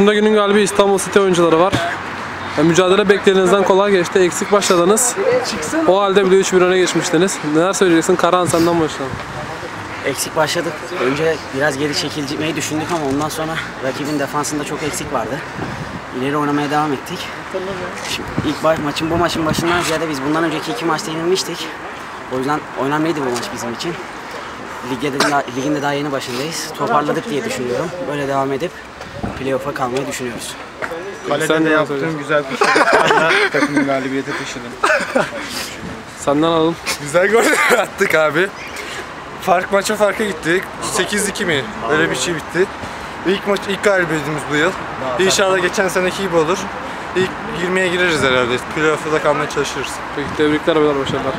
Karşımda günün galibi İstanbul City oyuncuları var. Mücadele beklediğinizden kolay geçti. Eksik başladınız. O halde bile 3-1 öne geçmiştiniz. Neler söyleyeceksin? Karahan senden başlayalım. Eksik başladık. Önce biraz geri çekilmeyi düşündük ama ondan sonra rakibin defansında çok eksik vardı. İleri oynamaya devam ettik. Şimdi ilk baş, maçın bu maçın başından ziyade biz bundan önceki iki maçta yenilmiştik. O yüzden önemliydi bu maç bizim için. Ligde de, ligin de daha yeni başındayız. Toparladık diye düşünüyorum. Böyle devam edip playoff'a kalmayı düşünüyoruz. Sen Kalede de neler yaptığın güzel bir şey. takımı galibiyete taşıdın. Senden alalım. Güzel gol attık abi. Fark maça farka gittik. 8-2 mi? Öyle bir şey bitti. İlk maç ilk galibiyetimiz bu yıl. İnşallah geçen seneki gibi olur. İlk 20'ye gireriz herhalde. Playoff'a da kalmaya çalışırız. Peki tebrikler beyler başarılar.